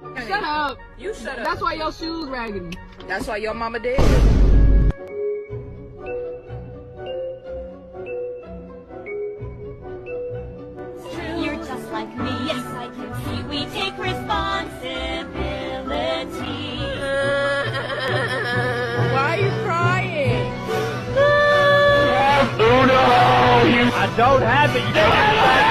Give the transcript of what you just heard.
Shut up. You shut up. That's why your shoes raggedy. That's why your mama dead. You're just like me. Yes, I can see we take responsibility. Why are you crying? I don't have it. You don't have it.